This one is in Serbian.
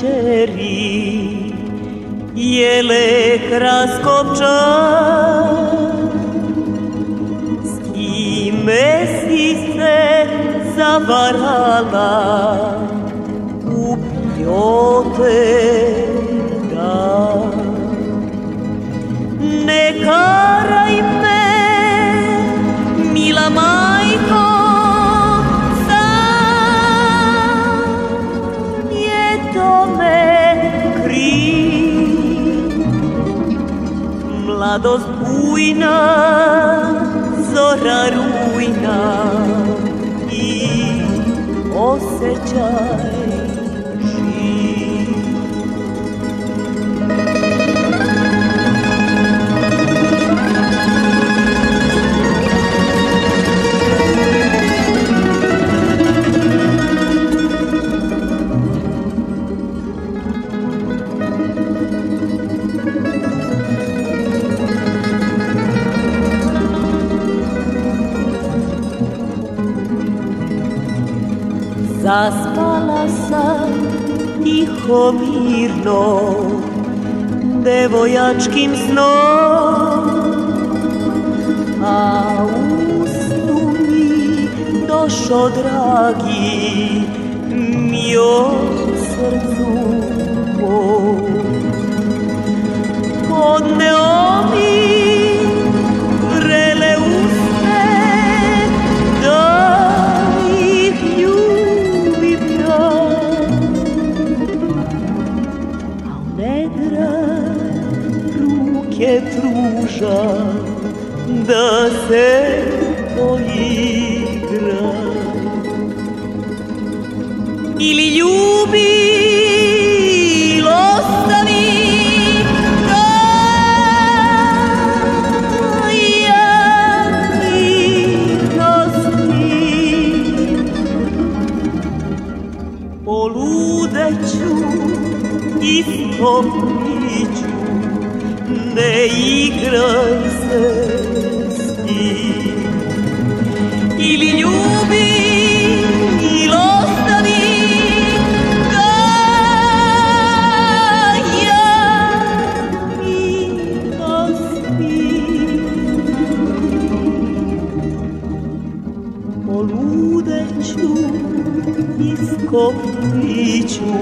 čeri. Jele kraskopča S kime si se zavarala mladost bujna, zora rujna. I osjećaj Zaspala sam tiho mirno Devojačkim snom. A u snu mi došo dragi Mi o srcu moj pruža da se poigra. Ili ljubi ili ostavi da poludeću i skopriću ne igraj se s njim ili ljubi ili ostavi da ja tiho spim poludeću i skopriću